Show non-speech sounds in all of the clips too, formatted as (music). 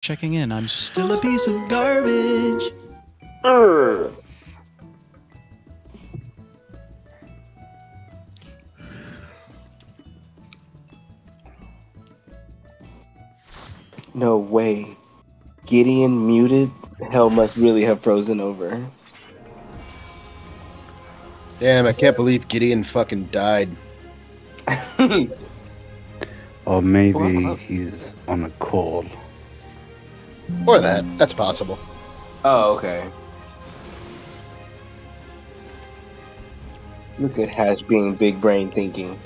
checking in. I'm still a piece of garbage. Urgh. No way. Gideon muted? Hell must really have frozen over. Damn, I can't believe Gideon fucking died. (laughs) Or maybe he's on a call. Or that. That's possible. Oh, okay. Look at Has being big brain thinking.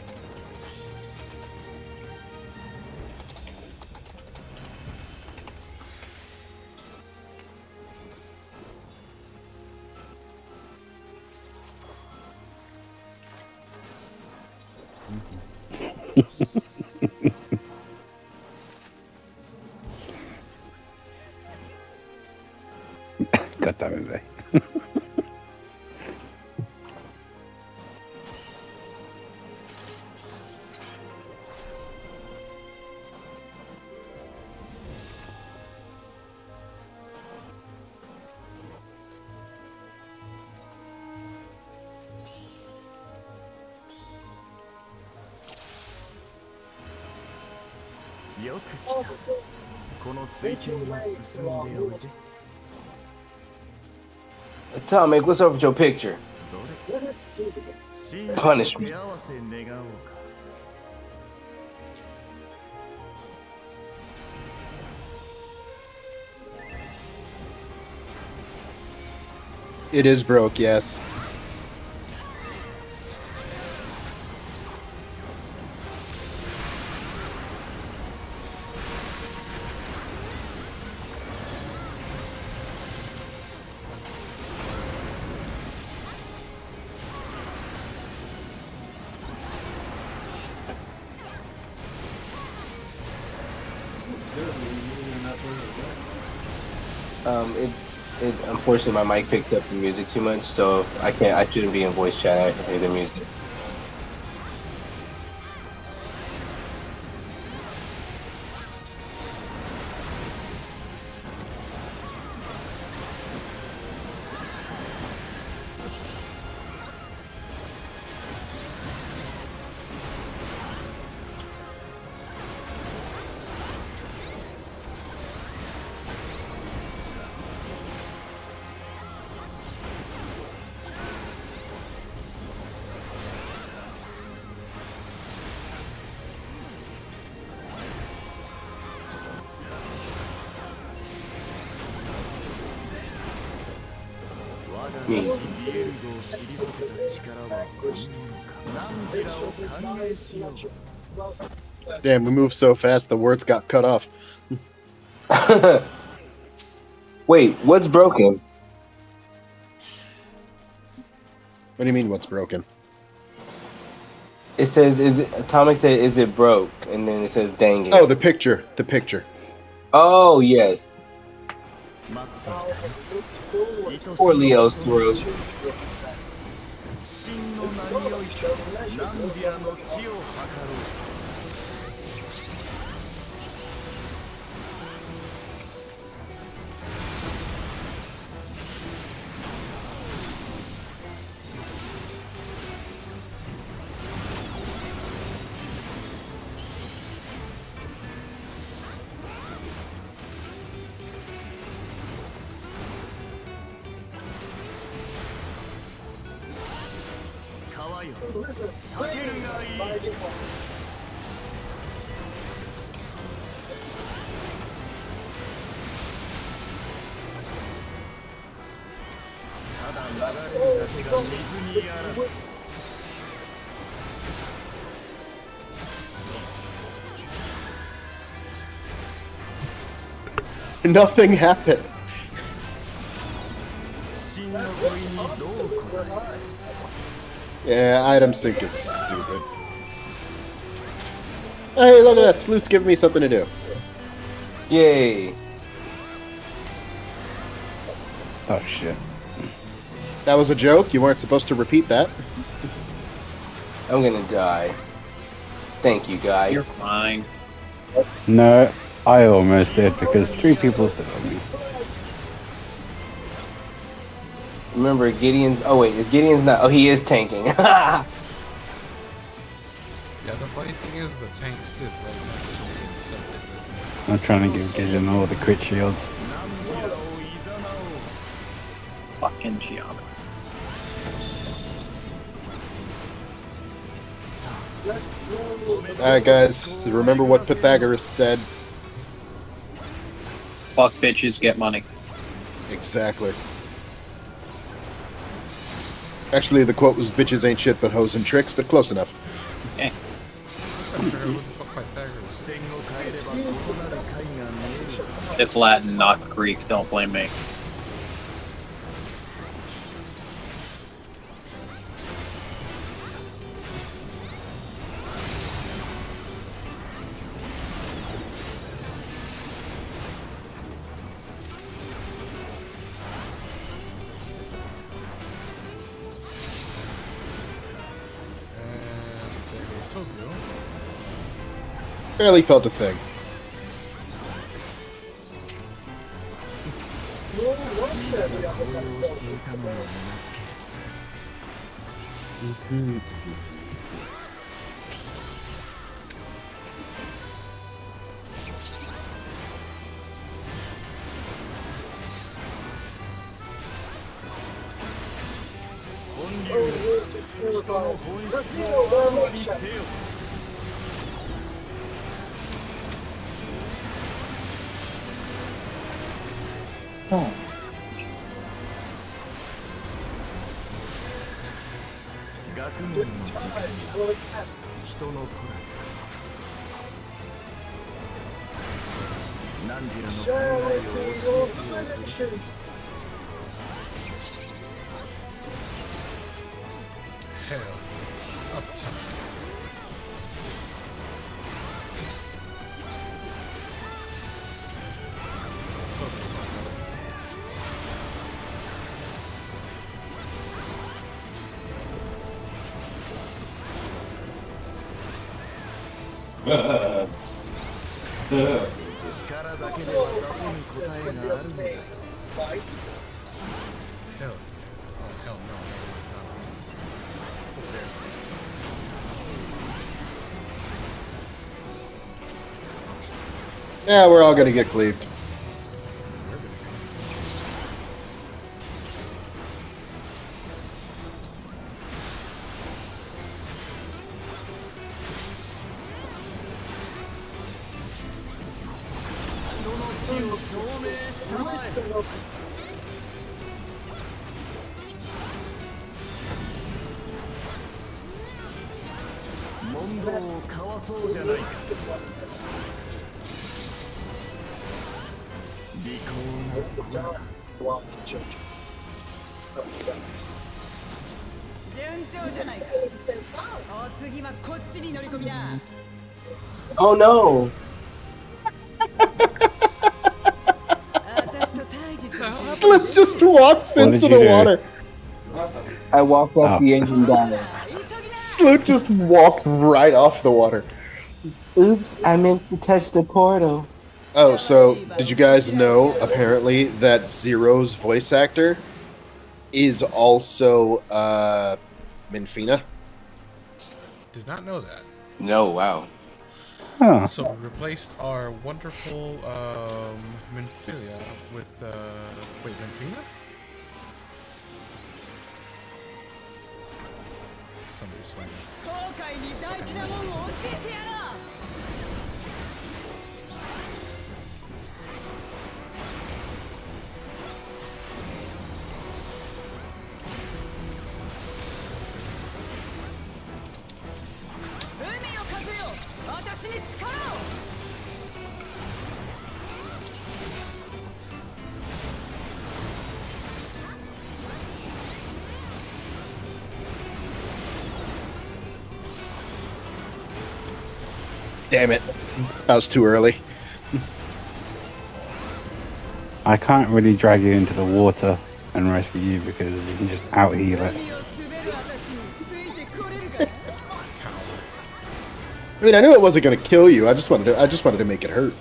Atomic, what's up with your picture? Punishment. It is broke, yes. Unfortunately my mic picked up the music too much, so I can't. I shouldn't be in voice chat. I hear the music. Damn, we moved so fast the words got cut off. (laughs) Wait, what's broken? What do you mean what's broken? It says, "Is it?" Atomic said, "Is it broke?" And then it says, "Dang it." Oh, the picture. The picture. Oh yes. Poor Leo's throat. よタケルがいい ただ流れるだけが水にあらず Nothing happened. Yeah, item sync is stupid. Hey, look at that. Sloot's giving me something to do. Yay! Oh shit. That was a joke. You weren't supposed to repeat that. I'm gonna die. Thank you, guys. You're fine. No, I almost did because three people stood Remember, Gideon's... Oh, wait, is Gideon's not... Oh, he is tanking. (laughs) yeah, the funny thing is the tanks did. right next to me and something. I'm trying to give Gideon all the crit shields. Fucking Gianna. Alright guys, remember what Pythagoras said. Fuck bitches, get money. Exactly. Actually, the quote was "bitches ain't shit but hoes and tricks," but close enough. Eh. It's Latin, not Greek. Don't blame me. I barely felt a thing. Shower, cradle, and a. Yeah, we're all gonna get cleaved. Oh no! Slip just walks what into the water. I walk off oh. the engine down. Slip just walked right off the water. Oops, I meant to touch the portal. Oh, so did you guys know apparently that Zero's voice actor is also uh Minfina? Did not know that. No, wow. Huh. So we replaced our wonderful um, Minfilia with uh, wait, Minfina? Somebody's. Damn it. That was too early. I can't really drag you into the water and rescue you because you can just out heal it. I mean, I knew it wasn't gonna kill you. I just wanted to. I just wanted to make it hurt.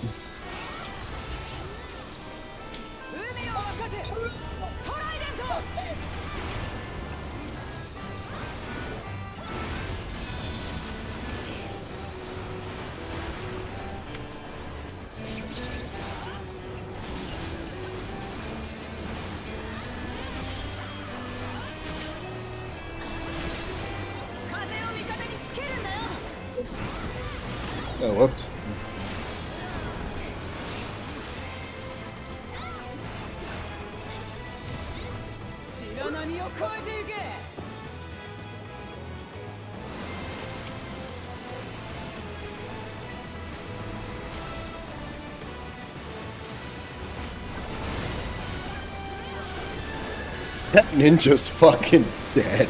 That ninja's fucking dead.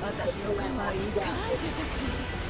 私の代わりに怪獣たち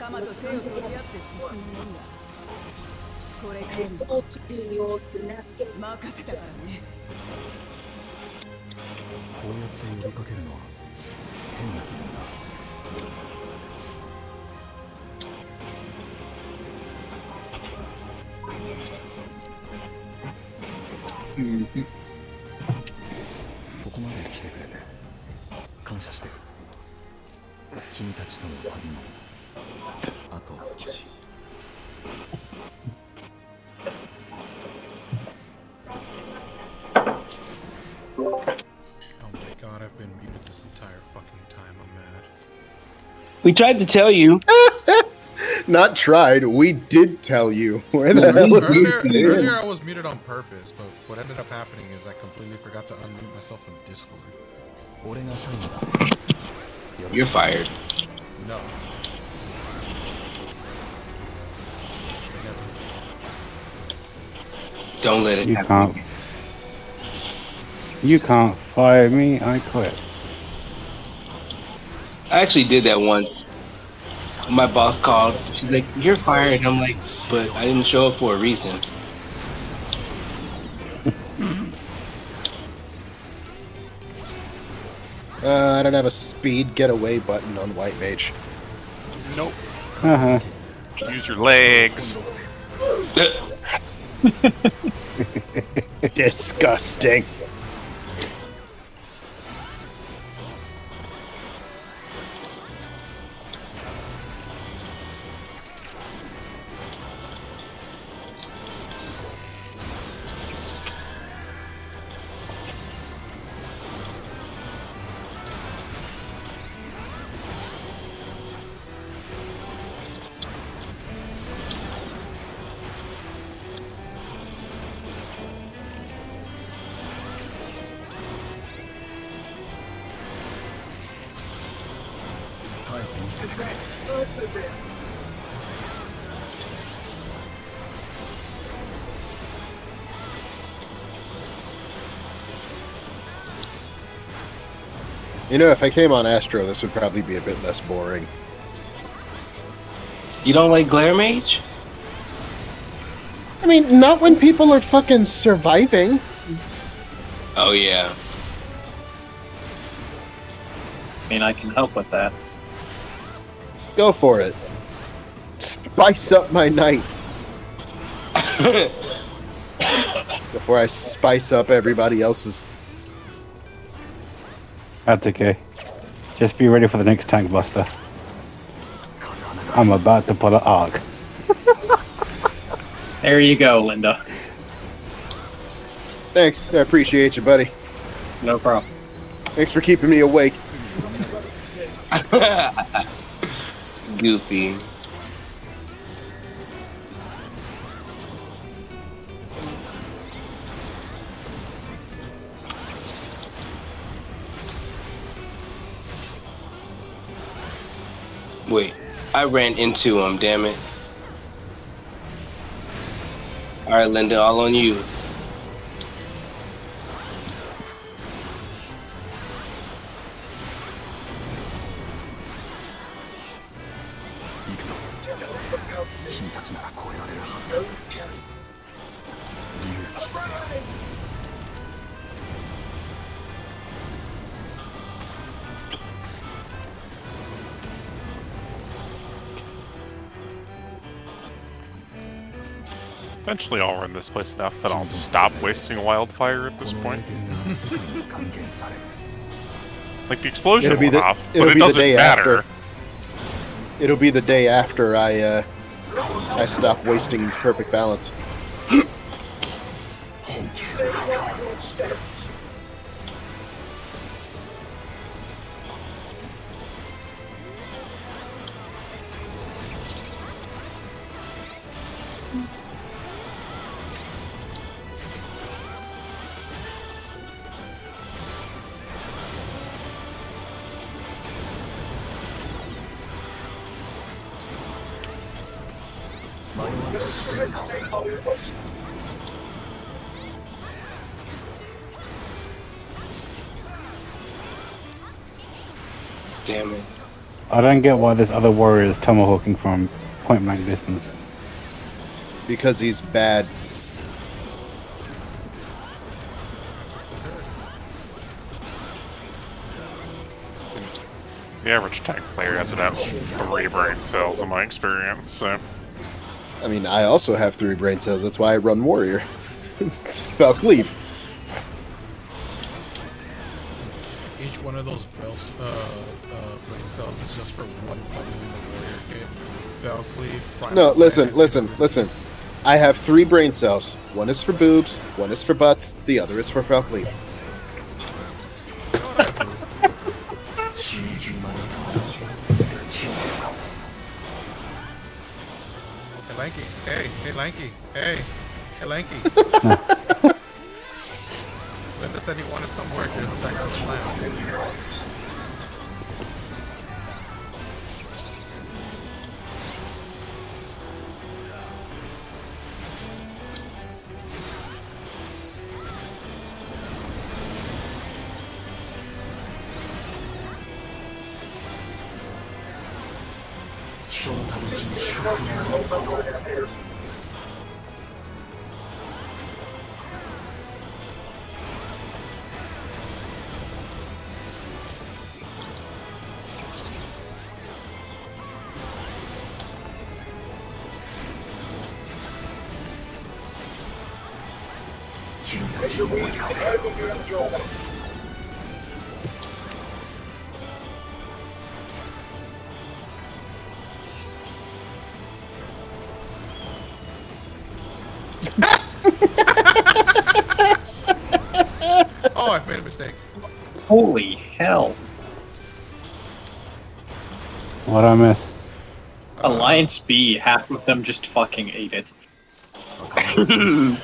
仲間と手を取り合って進むんだ。これからも。任せたからねこうやって呼びかけるの。We tried to tell you. (laughs) Not tried. We did tell you. (laughs) Where the hell earlier, earlier, I was muted on purpose, but what ended up happening is I completely forgot to unmute myself from Discord. You're fired. No. Don't let it you happen. Can't. You can't fire me. I quit. I actually did that once. My boss called. She's like, "You're fired." And I'm like, "But I didn't show up for a reason." Uh, I don't have a speed getaway button on White Mage. Nope. Uh huh. Use your legs. (laughs) Disgusting. You know, if I came on Astro, this would probably be a bit less boring. You don't like Glare Mage? I mean, not when people are fucking surviving. Oh yeah. I mean, I can help with that. Go for it. Spice up my night (laughs) before I spice up everybody else's. That's okay. Just be ready for the next tank buster. I'm about to pull an arc. (laughs) There you go, Linda. Thanks, I appreciate you, buddy. No problem. Thanks for keeping me awake. (laughs) Goofy. Wait, I ran into him, damn it. Alright, Linda, all on you. essentially all run this place enough that I'll stop wasting wildfire at this point. (laughs) like the explosion will be the, off, it'll but it be doesn't the day matter. After. It'll be the day after I uh, I stop wasting perfect balance. (laughs) I don't get why this other warrior is tomahawking from point blank distance. Because he's bad. The average tank player has about three brain cells, in my experience. So I mean, I also have three brain cells. That's why I run warrior. (laughs) Spell cleave. Each one of those brain, uh, brain cells is just for one button in the warrior kit. Fell Cleave, Primal No, listen, Planet, listen, and listen. I have three brain cells. One is for boobs, one is for butts, the other is for Fell Cleave. Hey, Lanky. Hey, hey, Lanky. Hey, hey, Lanky. (laughs) Linda said he wanted some work during the second plan. Oh, I've made a mistake. Holy hell. What I miss? Alliance B, half of them just fucking ate it. It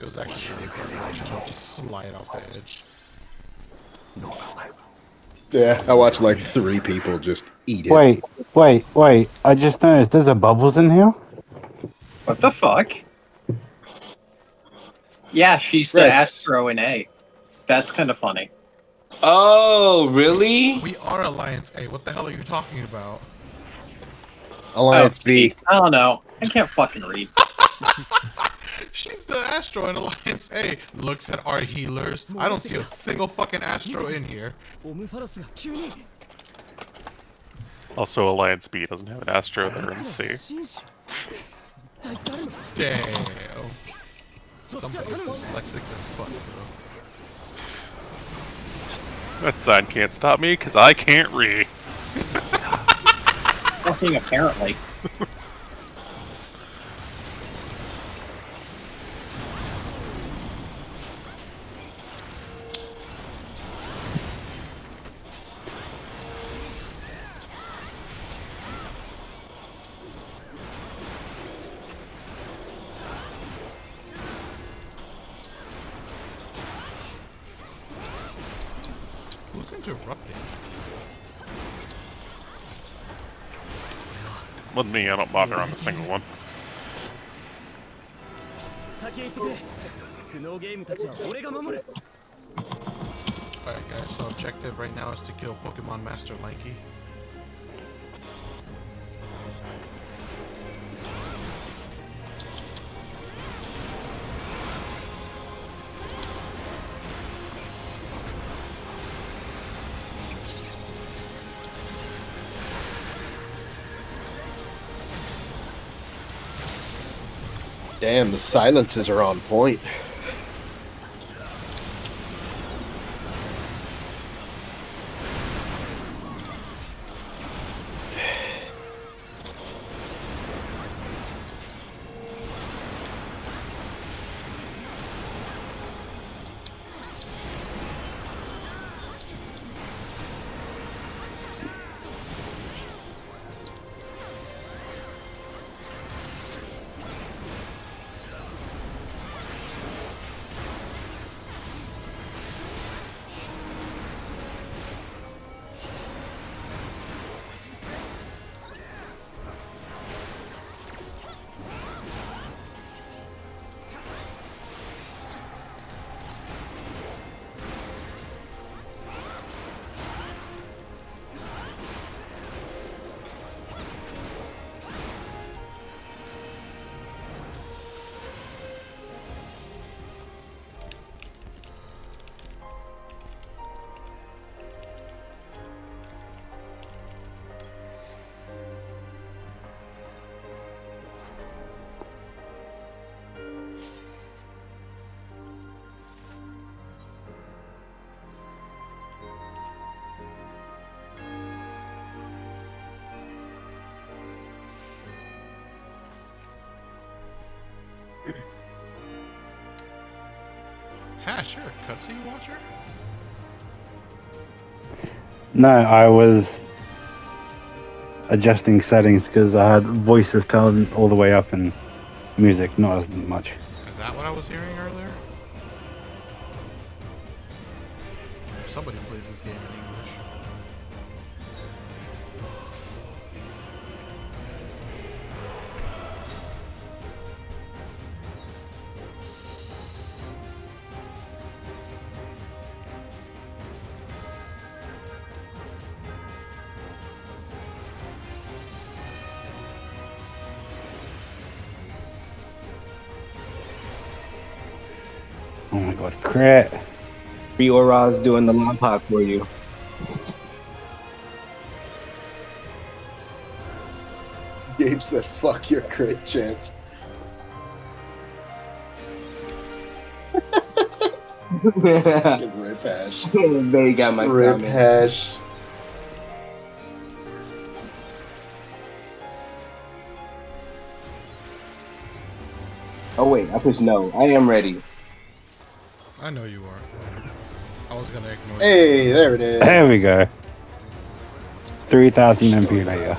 was actually really funny. Just slide off the edge. Yeah, I watched like three people just eat it. Wait, wait, wait. I just noticed there's a bubbles in here. What the fuck? Yeah, she's the Astro in A. That's kind of funny. Oh, really? We are Alliance A. What the hell are you talking about? Alliance oh, B. I don't know. I can't fucking read. (laughs) (laughs) She's the Astro in Alliance A. Looks at our healers. I don't see a single fucking Astro in here. Also, Alliance B doesn't have an Astro. there in C. Damn. Somebody's dyslexic as fuck, bro. That sign can't stop me because I can't read. Fucking apparently. (laughs) interrupting. With me, I don't bother on a single one. Alright guys, so objective right now is to kill Pokemon Master Mikey. Damn, the silences are on point. Ha, sure. Cutscene watcher? No, I was adjusting settings because I had voices turned all the way up and music not as much. Is that what I was hearing earlier? somebody plays this game in English. My god, crit. Riora's doing the long pop for you. Gabe said, "Fuck your crit chance." Rip hash. (laughs) they got my Rip comment. hash. Oh wait, I pushed no. I am ready. I know you are. I was gonna ignore you. Hey, there it is. There we go. 3000 MP later.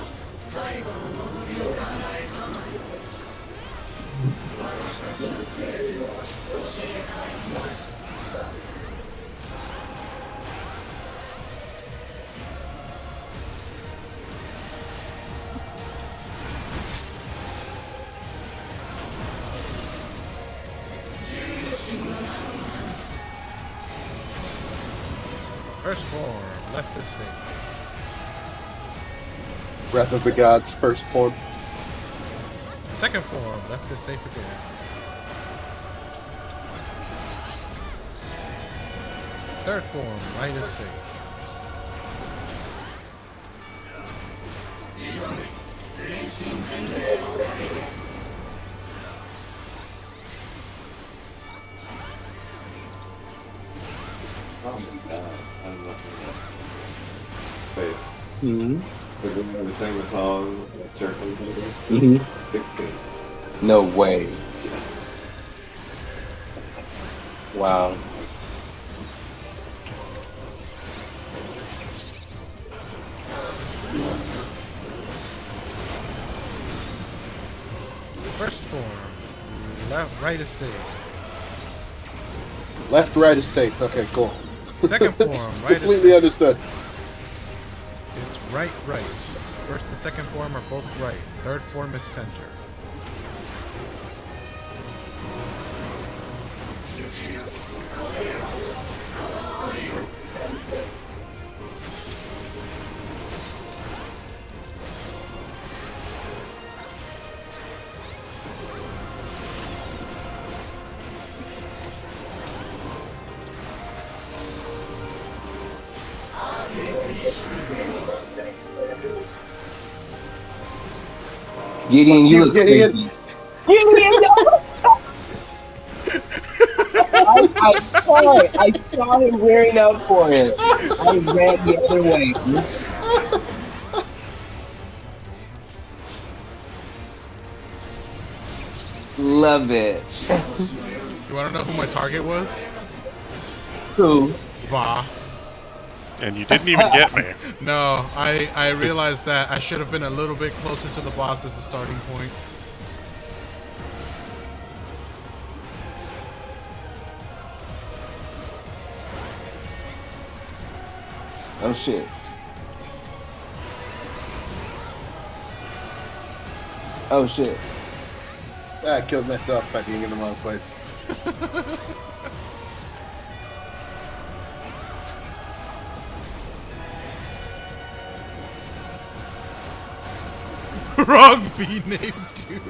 Breath of the Gods, first form. Second form, left is safe again. Third form, right is safe. Wait, hmm we're going to the song at church on Sunday? hmm 16. No way. Wow. First form, left, right is safe. Left, right is safe. Okay, cool. Second (laughs) form, right is Completely understood. It's right, right. First and second form are both right. Third form is center. Gideon, you look Gideon. crazy. Gideon, I, I saw it. I saw him wearing out for it. I ran the other way. Love it. You want to know who my target was? Who? Va. And you didn't even get me. (laughs) No, I, I realized that I should have been a little bit closer to the boss as a starting point. Oh shit. Oh shit. I killed myself by being in the wrong place. (laughs) Wrong V name, dude.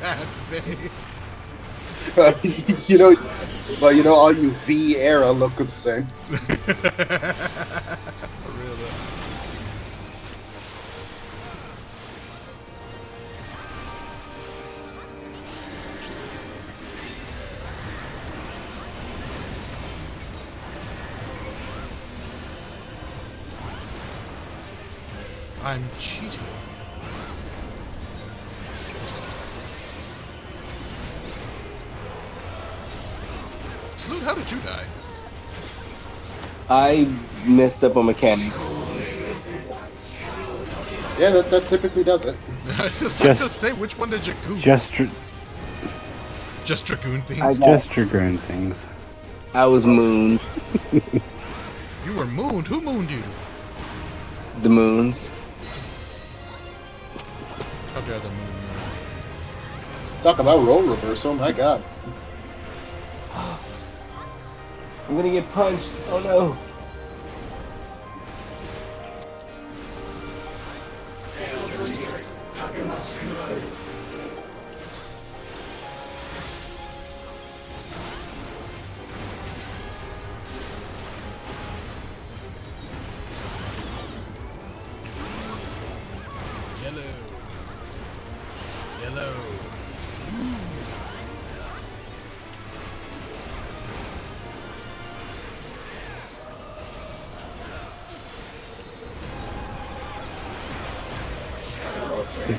Bad (laughs) face. you know, well, you know, all you V era look the same. (laughs) Really. I'm cheating. Salute, how did you die? I messed up on mechanics. Yeah, that, that typically does it. (laughs) I was just Just- to say, which one did you goof? Just, tr- Just dragoon things. I Just dragoon things. I was mooned. (laughs) You were mooned. Who mooned you? The moons. How dare the moon? Talk about role reversal, my god. I'm gonna get punched. Oh no.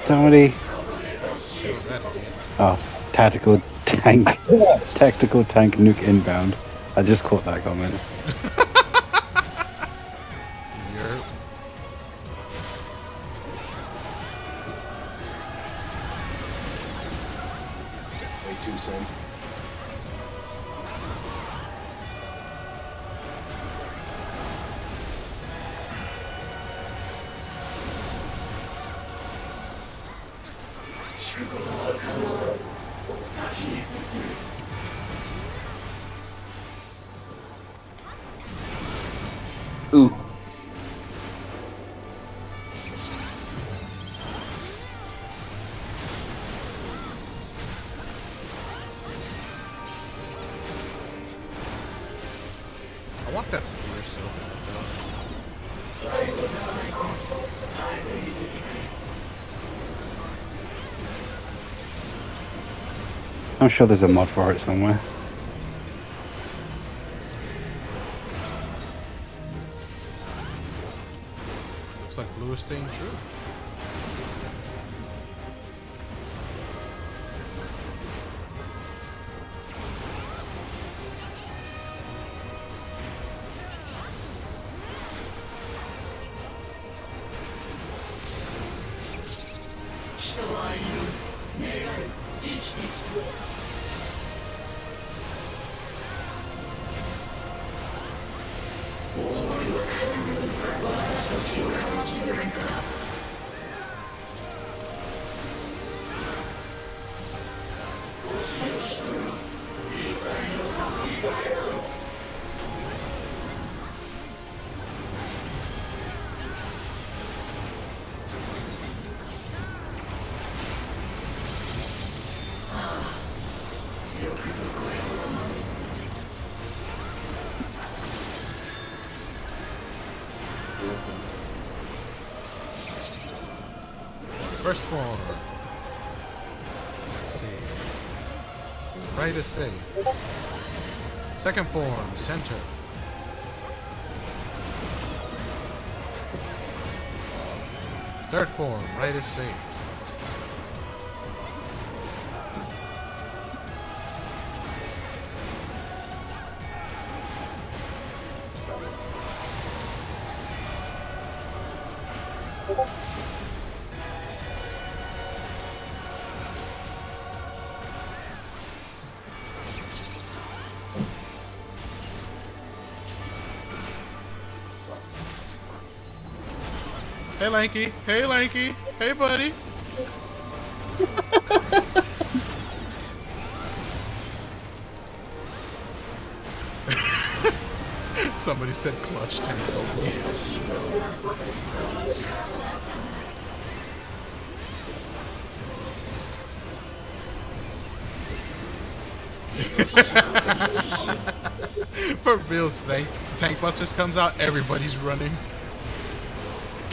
Somebody? What was that? idiot? Oh, tactical tank. Tactical tank nuke inbound. I just caught that comment. (laughs) sure there's a mod for it somewhere. First form. Let's see. Right is safe. Second form, center. Third form, right is safe. Hey Lanky, hey Lanky, hey buddy. (laughs) Somebody said clutch tank. (laughs) For real, tank, tank Busters comes out, everybody's running.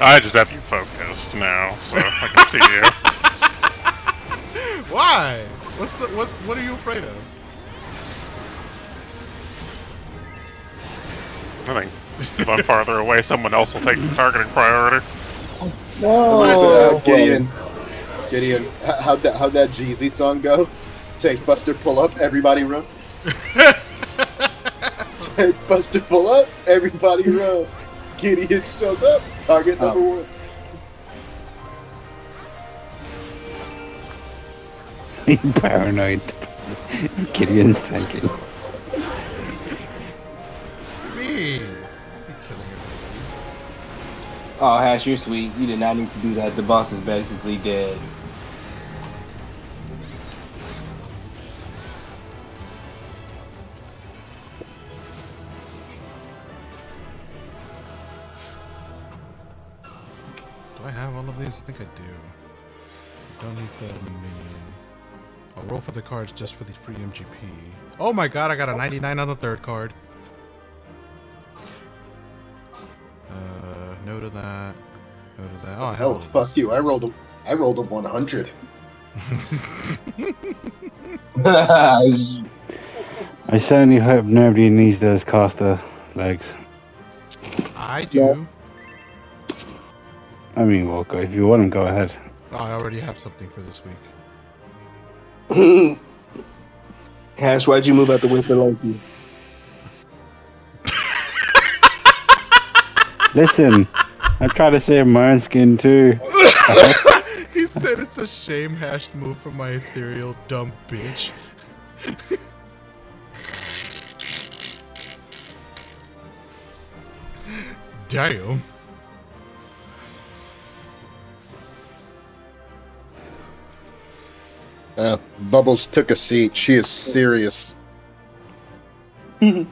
I just have you focused now, so I can see you. (laughs) Why? What's the what? What are you afraid of? I think if I'm farther away, someone else will take the targeting priority. Uh, Gideon. Gideon. How'd that, how'd that Jeezy song go? Tank Buster, pull up, everybody run. (laughs) Tank Buster, pull up, everybody run. Gideon shows up, target oh. number one. paranoid. Gideon's tanking. Me. You're killing everybody. Oh, Hash, you're sweet. You did not need to do that. The boss is basically dead. I have all of these? I think I do. Don't need the minion. I'll roll for the cards just for the free MGP. Oh my god, I got a 99 on the third card. Uh, no to that. No to that. Oh, I have all Oh fuck these. you! I rolled a, I rolled a 100. (laughs) I certainly hope nobody needs those caster legs. I do. I mean, well, if you want to go ahead. I already have something for this week. (clears throat) Hash, why'd you move out the way for Loki? Listen, I try to save my own skin too. (laughs) he said it's a shame Hash move from my ethereal dumb bitch. (laughs) Damn. Uh, Bubbles took a seat. She is serious. (laughs) Wait,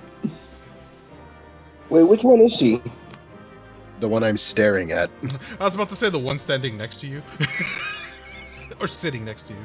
which one is she? The one I'm staring at. (laughs) I was about to say the one standing next to you. (laughs) or sitting next to you.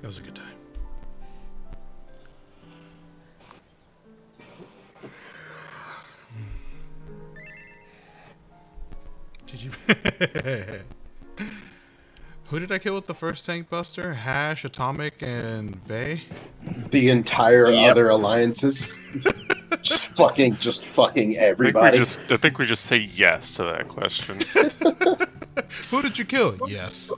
That was a good time. Did you? (laughs) Who did I kill with the first tank buster? Hash, Atomic, and Vey. The entire Yep. other alliances. (laughs) just fucking, just fucking I think everybody. just I think we just say yes to that question. (laughs) Who did you kill? Yes.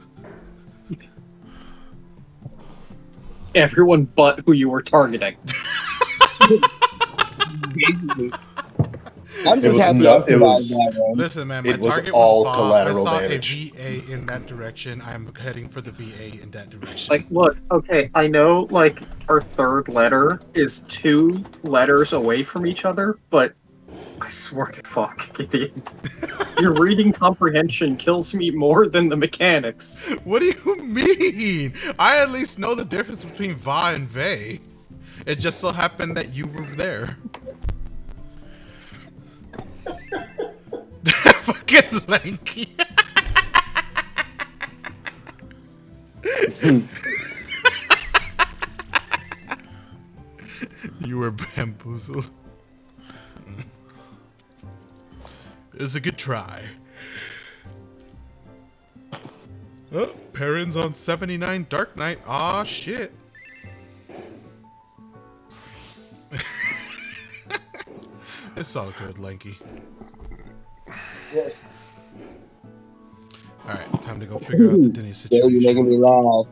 Everyone but who you were targeting. (laughs) I'm It just was happy not- I it survived was- that. Listen, man, my It was target all was collateral I saw damage. a VA in that direction. I'm heading for the VA in that direction. Like, look, okay, I know, like, our third letter is two letters away from each other, but I swear to fuck, (laughs) Gideon. Your reading comprehension kills me more than the mechanics. What do you mean? I at least know the difference between Va and ve. It just so happened that you were there. (laughs) Fucking lanky. (laughs) you were bamboozled. It was a good try. Oh, Perrin's on 79 Dark Knight. Aw, shit. (laughs) it's all good, Lanky. Yes. Alright, time to go figure out the Denny Yeah, you're situation. making me laugh.